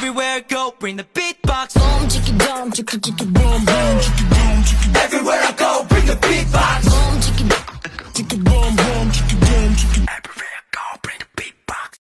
Everywhere I go, bring the beatbox. Boom, chicka dum, chicka chicka boom, boom, chicka chicka